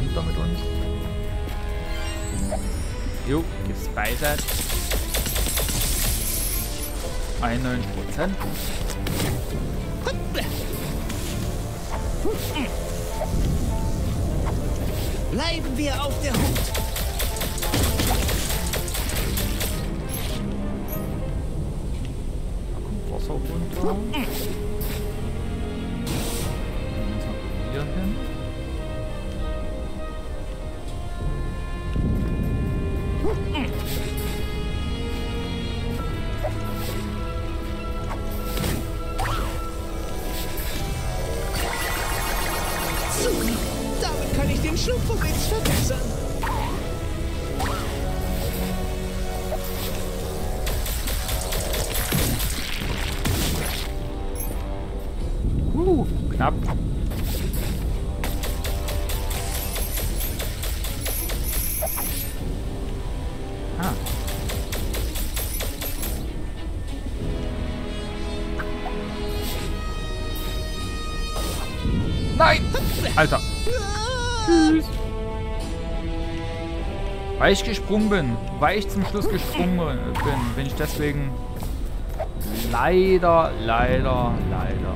runter mit uns. Jo, gespeichert. 91 Prozent. Bleiben wir auf der Hut. Da kommt Wasser runter. Damit kann ich den Weil ich gesprungen bin. Weil ich zum Schluss gesprungen bin. Bin ich deswegen leider, leider, leider.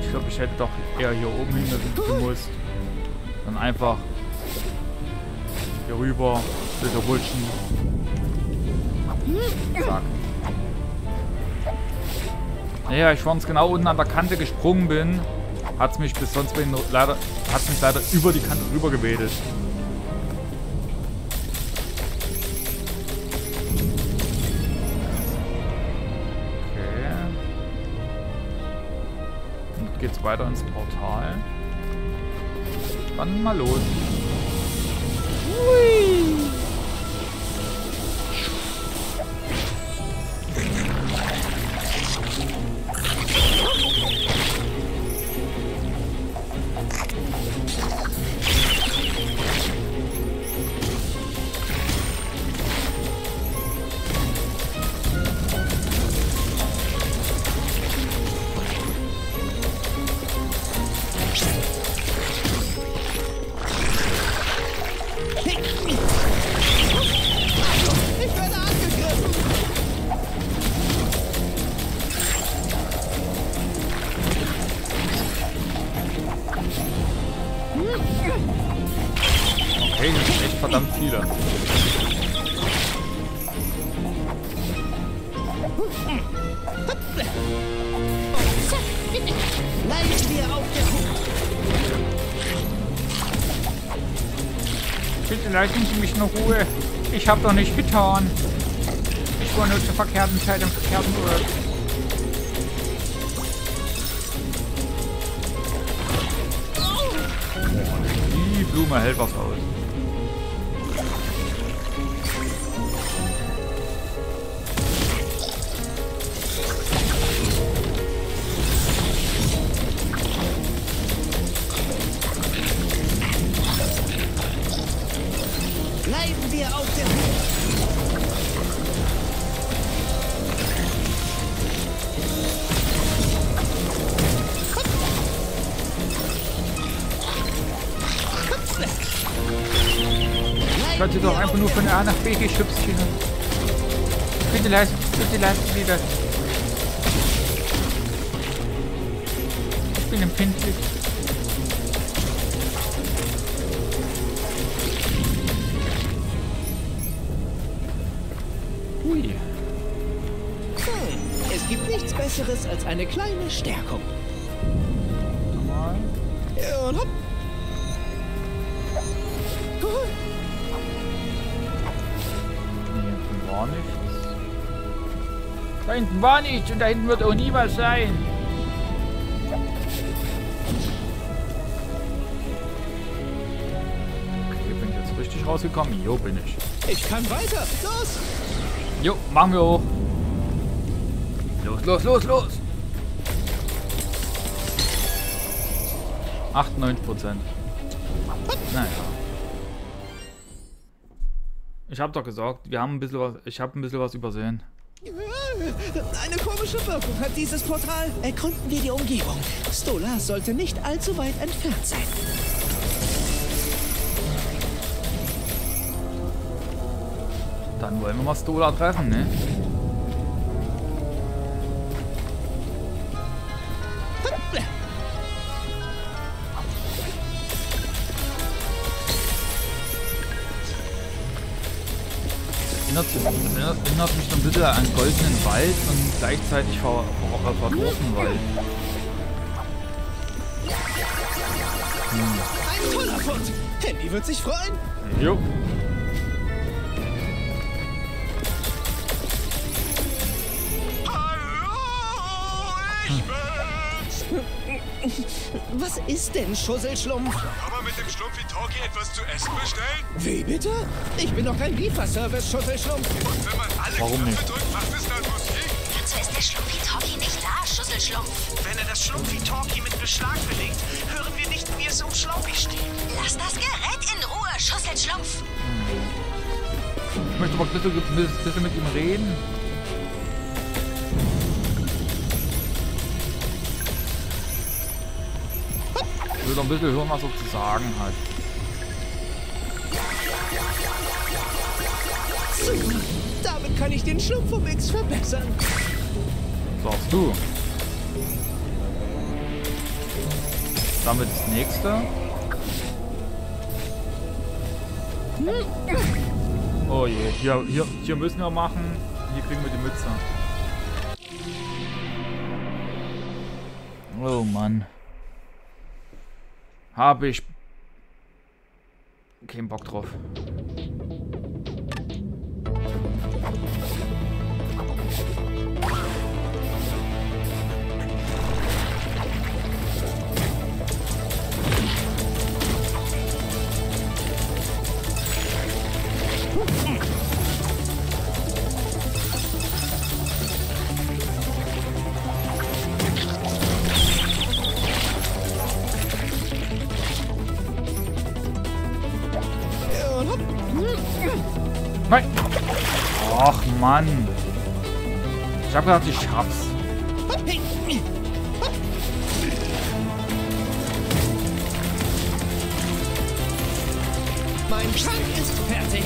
Ich glaube, ich hätte doch eher hier oben hin gemusst. Dann einfach hier rüber, bitte rutschen. Zack. Naja, ich vorhin genau unten an der Kante gesprungen bin, hat es mich bis sonst bin leider, hat mich leider über die Kante rüber gewedelt. Geht's weiter ins Portal. Dann mal los. Ich in Ruhe. Ich habe doch nicht getan. Ich war nur zur verkehrten Zeit am verkehrten Ort. Die Blume hält was aus. Von A nach B geschubst werden. Bitte leisten, bitte leisten Sie das. Ich bin empfindlich. Hui. Hm, Es gibt nichts Besseres als eine kleine Stärkung. Nochmal. Und hopp. War nichts. Da hinten war nichts und da hinten wird auch nie was sein. Okay, bin ich jetzt richtig rausgekommen? Jo, bin ich. Ich kann weiter. Los. Jo, machen wir hoch. Los, los, los, los. 98 Prozent. Naja. Ich habe doch gesagt, wir haben ein bisschen was, ich habe ein bisschen was übersehen. Eine komische Wirkung hat dieses Portal. Erkunden wir die Umgebung. Stola sollte nicht allzu weit entfernt sein. Dann wollen wir mal Stola treffen, ne? Erinnert mich so ein bisschen an Goldenen Wald und gleichzeitig Ver Ver Verdorfen Wald. Hm. Ein toller Fund. Handy wird sich freuen. Jo. Was ist denn Schusselschlumpf? Kann man mit dem Schlumpfi-Talkie etwas zu essen bestellen? Wie bitte? Ich bin doch kein Lieferservice, Schusselschlumpf. Und wenn man alle Warum Knöpfe nicht? drückt, macht es dann Musik? Jetzt ist der Schlumpfi-Talkie nicht da, Schusselschlumpf. Wenn er das Schlumpfi-Talkie mit Beschlag belegt, hören wir nicht, wie es um Schlaupi steht. Lass das Gerät in Ruhe, Schusselschlumpf. Ich möchte aber ein bisschen mit ihm reden. Will doch ein bisschen hören, was er zu sagen hat. Damit kann ich den Schlumpfomix verbessern. Sagst du. Damit das nächste. Oh je, hier, hier, hier müssen wir machen. Hier kriegen wir die Mütze. Oh Mann. Habe ich keinen Bock drauf. Ich hab gedacht, ich schaff's. Mein Trank ist fertig.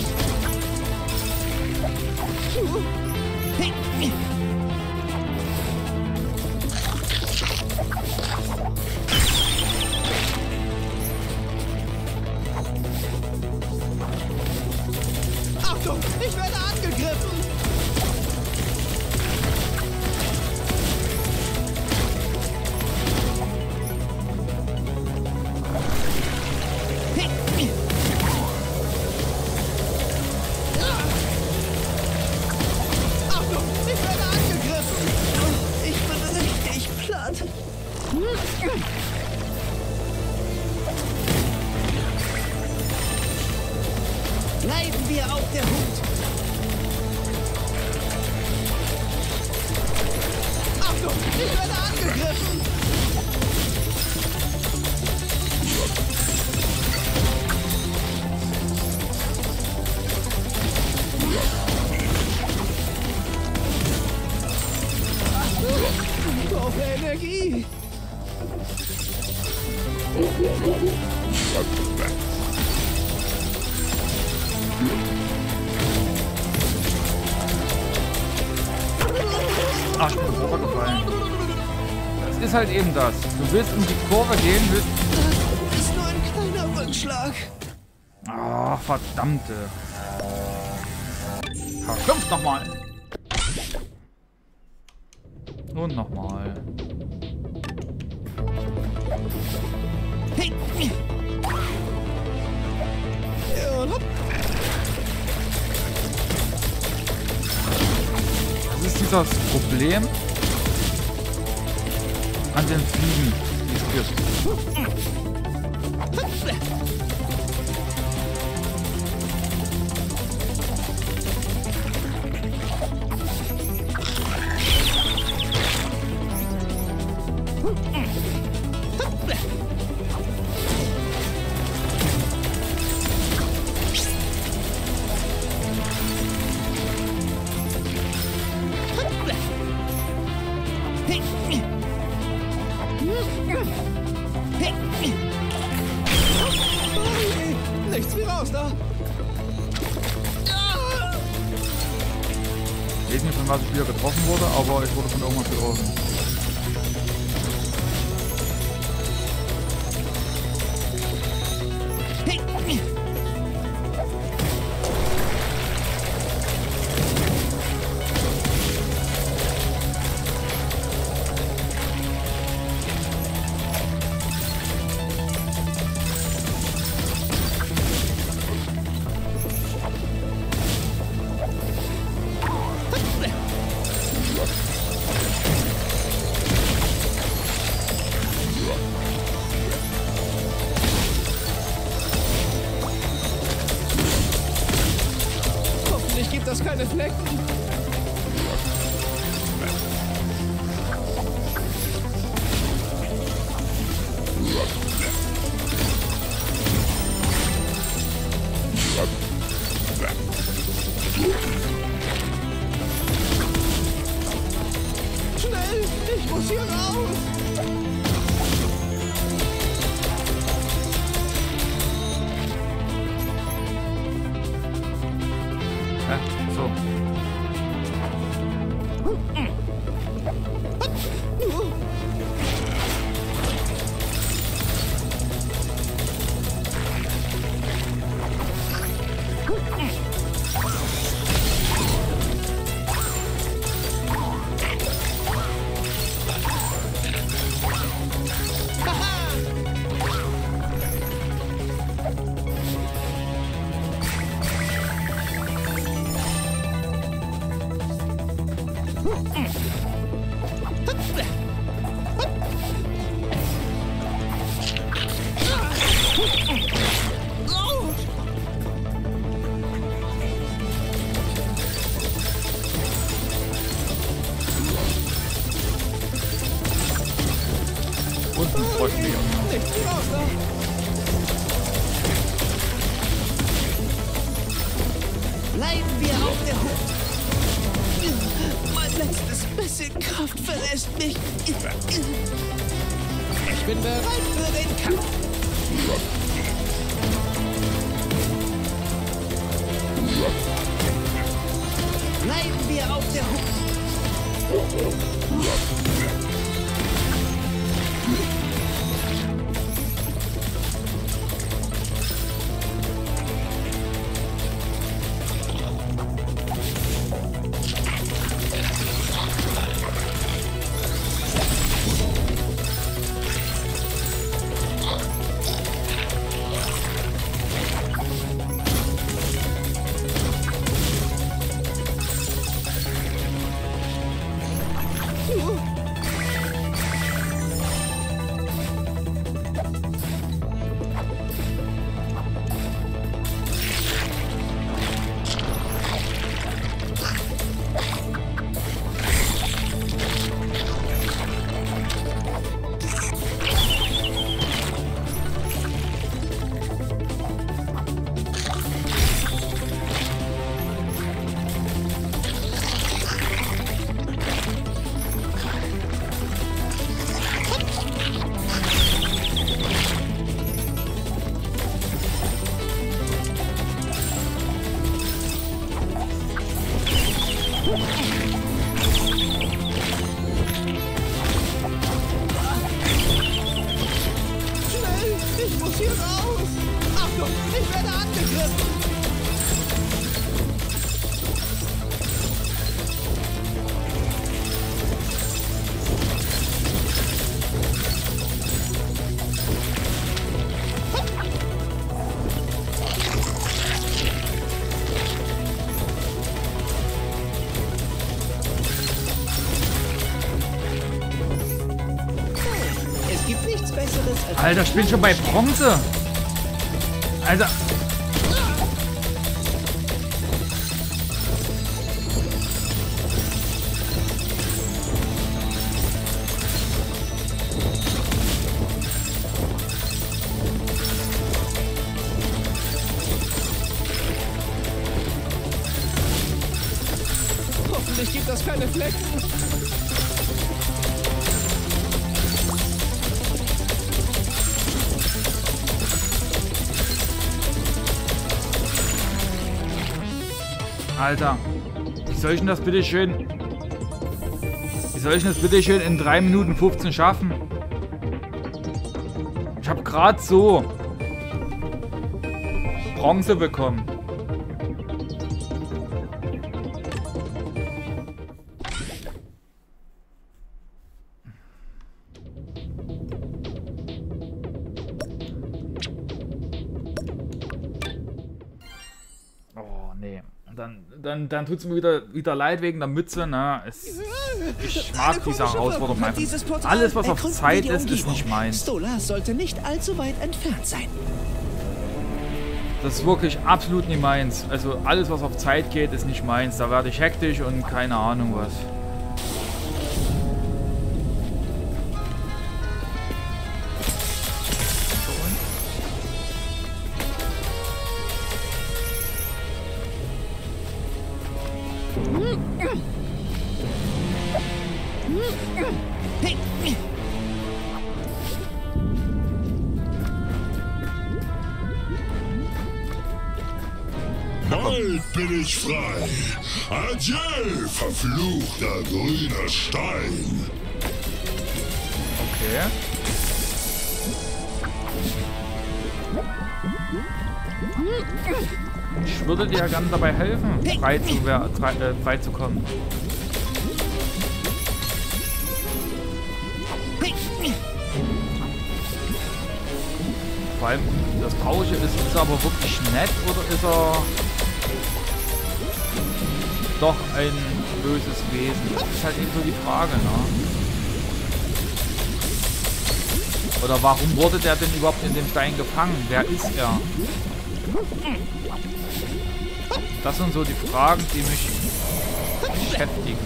Bleiben wir auf der Hut. Halt eben das. Du willst um die Kurve gehen, willst... Ist nur ein kleiner Rückschlag. Ach, verdammte. Verstumpft nochmal. Und nochmal. Hey. Das ist dieses Problem an den Fliegen, die es gibt. Nichts wie aus da. Ich weiß nicht, von was ich wieder getroffen wurde, aber ich wurde von irgendwas getroffen. verlässt mich. Ich bin bereit für den Kampf. Bleiben wir auf der Hut. werde angegriffen. Alter, ich bin schon bei Bronze. Alter. Hoffentlich gibt das keine Flecken. Alter. Wie soll ich denn das bitte schön... Wie soll ich denn das bitte schön in 3 Minuten 15 schaffen? Ich habe gerade so Bronze bekommen. Dann, dann, tut es mir wieder, wieder leid wegen der Mütze. Ne? Es, ich mag Eine diese Herausforderung einfach. Alles, was auf Zeit ist, ist nicht meins. Stola sollte nicht allzu weit entfernt sein. Das ist wirklich absolut nicht meins. Also alles, was auf Zeit geht, ist nicht meins. Da werde ich hektisch und keine Ahnung was. Verfluchter grüner Stein. Okay. Ich würde dir gerne dabei helfen, frei zu, frei, äh, frei zu kommen. Vor allem, das Traurige ist, ist er aber wirklich nett oder ist er doch ein böses Wesen? Das ist halt eben so die Frage, ne? Oder warum wurde der denn überhaupt in dem Stein gefangen? Wer ist er? Das sind so die Fragen, die mich beschäftigen.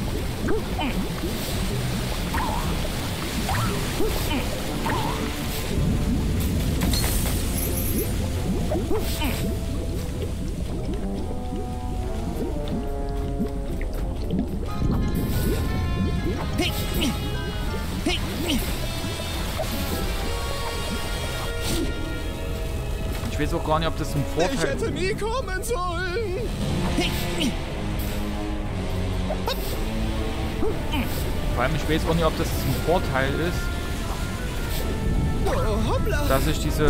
hey, Ich weiß auch gar nicht, ob das zum Vorteil ist. nie kommen sollen. Vor allem, ich weiß auch nicht, ob das zum Vorteil ist, oh, dass ich diese.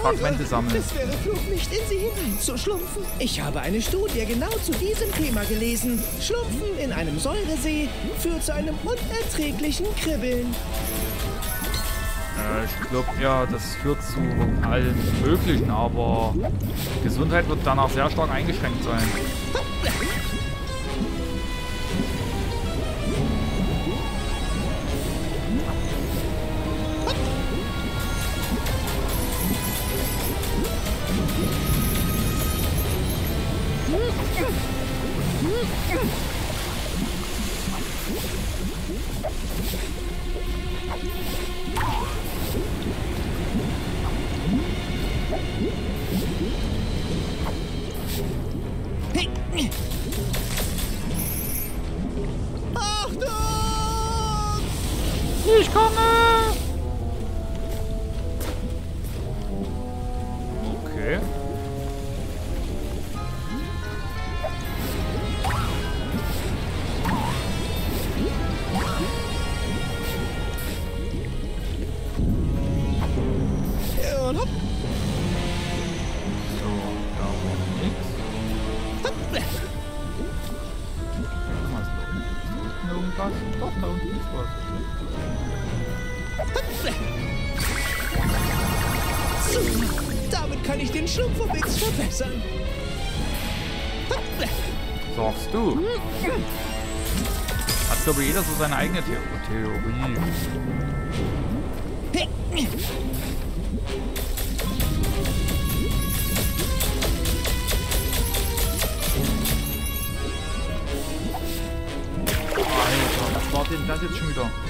Fragmente sammle. Es wäre klug, nicht in sie hineinzuschlumpfen. Ich habe eine Studie genau zu diesem Thema gelesen. Schlumpfen in einem Säuresee führt zu einem unerträglichen Kribbeln. Ich glaube ja, das führt zu allen möglichen, aber Gesundheit wird danach sehr stark eingeschränkt sein. Damit kann ich den Schlumpfobix verbessern. Sagst du? Hat glaube ich jeder so seine eigene The Theorie. Hey. Alter, was war denn das jetzt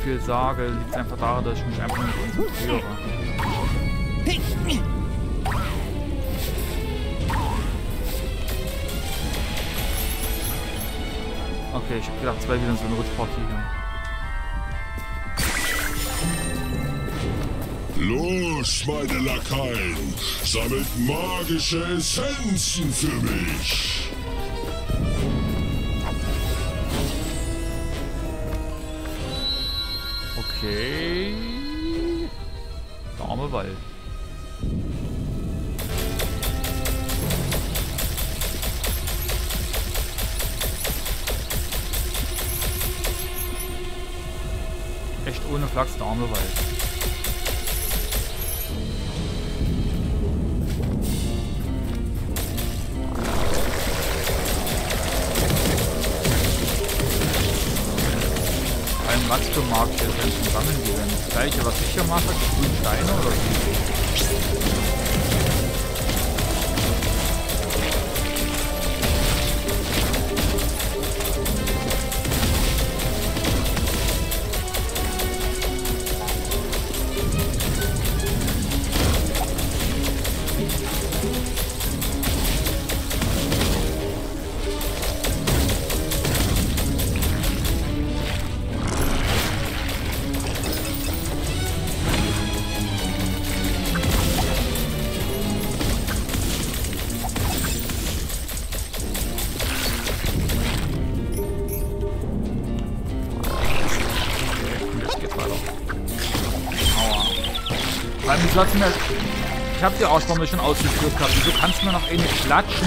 viel sage, liegt es einfach daran, dass ich mich einfach nicht konzentriere. Okay, ich hab gedacht, es wäre wieder so eine Rutschpartie hier. Los, meine Lakaien, sammelt magische Essenzen für mich. Okay. Der Wald. Echt ohne Flachs der arme. Ein Wachstum mag ich jetzt wenn zum Sammeln gehen. Das gleiche, was ich hier mache, die grünen Steine oder wie? Allem, wieso hat's mir... Ich hab die Arschbombe schon ausgeführt gehabt. Wieso kannst du mir noch eine klatschen?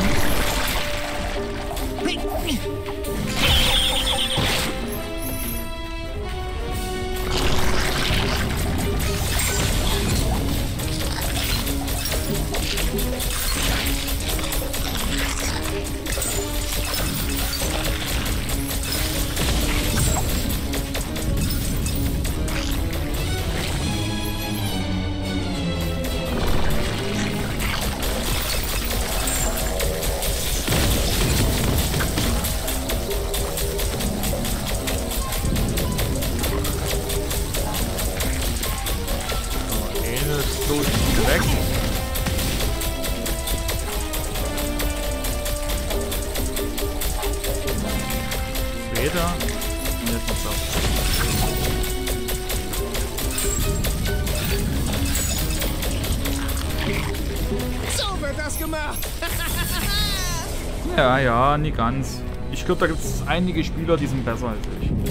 Weg. Später. Und jetzt noch das gemacht. Ja, ja, nie ganz. Ich glaube, da gibt es einige Spieler, die sind besser als ich.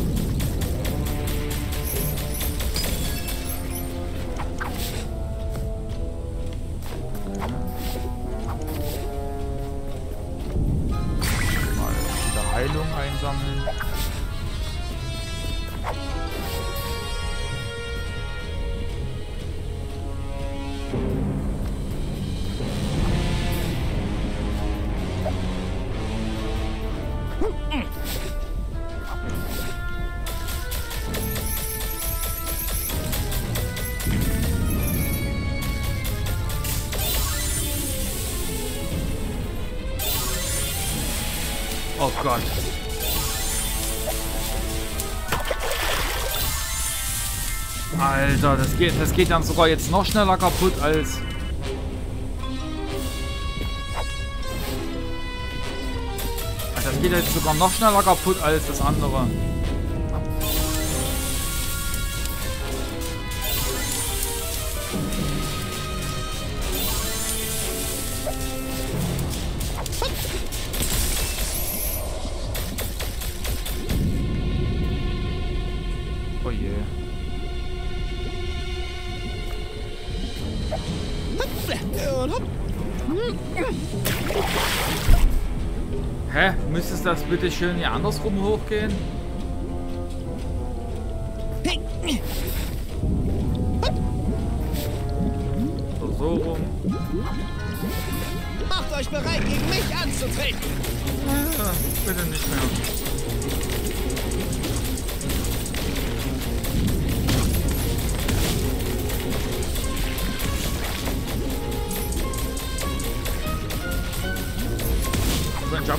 Oh Gott. Alter, das geht, das geht dann sogar jetzt noch schneller kaputt als... geht jetzt sogar noch schneller kaputt als das andere. Oh je. Und hopp. Hä? Müsste das bitte schön hier andersrum hochgehen? Oder so rum. Macht euch bereit, gegen mich anzutreten! Ja, bitte nicht mehr.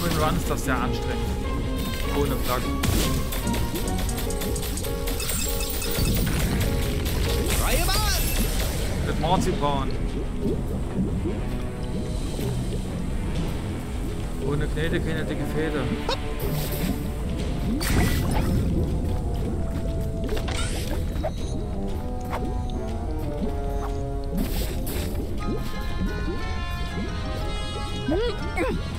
Jump and Run ist das sehr anstrengend. Ohne Flaggen. Freie Bahn. Mit Marzipan. Ohne Knete keine dicke Feder. Puh.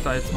Hat gerade geklingelt. Ich